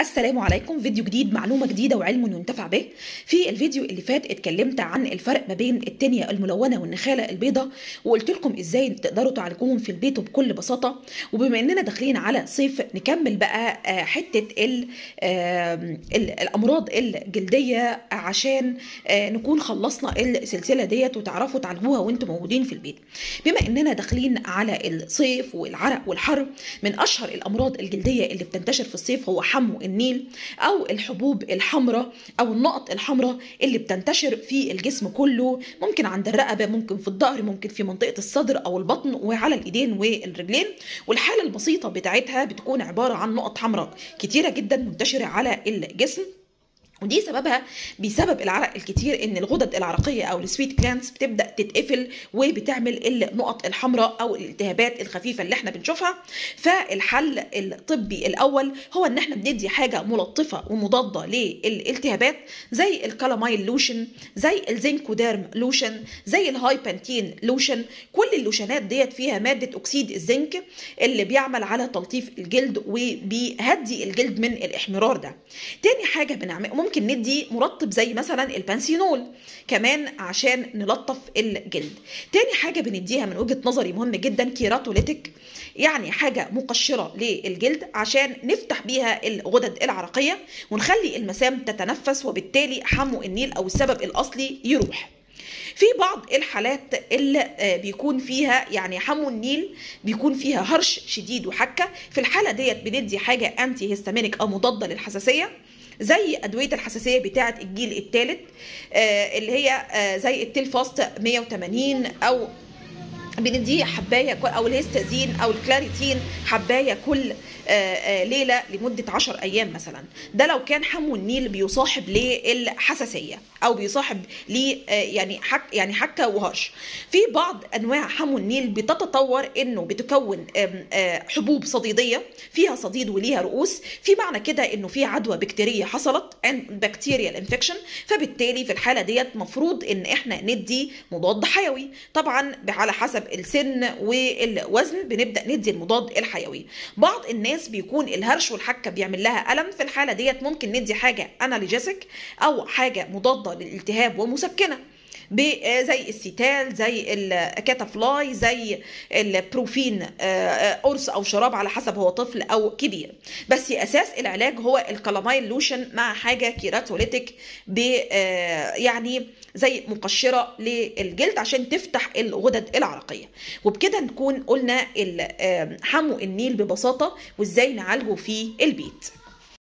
السلام عليكم. فيديو جديد معلومة جديدة وعلم ينتفع به. في الفيديو اللي فات اتكلمت عن الفرق ما بين التانية الملونة والنخالة البيضة وقلت لكم إزاي تقدروا تعالجوهم في البيت وبكل بساطة. وبما إننا داخلين على صيف نكمل بقى آه، ال- الأمراض الجلدية عشان آه، نكون خلصنا السلسلة ديت وتعرفوا تعالجوها وأنتم موجودين في البيت. بما إننا داخلين على الصيف والعرق والحر من أشهر الأمراض الجلدية اللي بتنتشر في الصيف هو حمو النيل أو الحبوب الحمراء أو النقط الحمراء اللي بتنتشر في الجسم كله. ممكن عند الرقبة ممكن في الظهر ممكن في منطقة الصدر أو البطن وعلى الإيدين والرجلين. والحالة البسيطة بتاعتها بتكون عبارة عن نقط حمراء كتيرة جدا منتشرة على الجسم. ودي سببها بسبب العرق الكتير إن الغدد العرقية أو السويت جلانس بتبدأ تتقفل وبتعمل النقط الحمراء أو الالتهابات الخفيفة اللي إحنا بنشوفها. فالحل الطبي الأول هو إن إحنا بندي حاجة ملطفة ومضادة للالتهابات زي ال Calamyl lotion زي ال Zincoderm lotion زي ال Hi Panthen lotion. كل اللوشنات ديت فيها مادة أكسيد الزنك اللي بيعمل على تلطيف الجلد وبيهدي الجلد من الإحمرار ده. تاني حاجة بنعمل ممكن ندي مرطب زي مثلا البانسينول كمان عشان نلطف الجلد. تاني حاجة بنديها من وجهة نظري مهم جدا keratolytic يعني حاجة مقشرة للجلد عشان نفتح بيها الغدد العرقية ونخلي المسام تتنفس وبالتالي حمو النيل أو السبب الأصلي يروح. في بعض الحالات اللي آه، بيكون فيها يعني حمو النيل بيكون فيها هرش شديد وحكة. في الحالة ديت بندي حاجة antihistaminic أو مضادة للحساسية. زي أدوية الحساسية بتاعة الجيل الثالث اللي هي آه، زي التلفاست 180 أو بنديه حبايه كل- أو الهيستازين أو الكلاريتين حبايه كل آه، آه، ليلة لمدة 10 أيام مثلا. ده لو كان حمو النيل بيصاحب للحساسية أو بيصاحب ل آه، يعني حك يعني حكة وهرش. في بعض أنواع حمو النيل بتتطور إنه بتكون حبوب صديدية فيها صديد وليها رؤوس. في معنى كده إنه في عدوى بكتيرية حصلت bacterial infection فبالتالي في الحالة ديت مفروض إن إحنا ندي مضاد حيوي. طبعا على حسب السن والوزن بنبدأ ندي المضاد الحيوي. بعض الناس بيكون الهرش والحكة بيعمل لها ألم. في الحالة ديت ممكن ندي حاجة analgesic أو حاجة مضادة للالتهاب ومسكنة. زي ال Cetal زي ال Catafly زي ال Brufen آه، آه، قرص أو شراب على حسب هو طفل أو كبير. بس أساس العلاج هو ال Calamyl lotion مع حاجة keratolytic ب آه، يعني زي مقشرة للجلد عشان تفتح الغدد العرقية. وبكده نكون قلنا آه، حمو النيل ببساطة وإزاي نعالجه في البيت.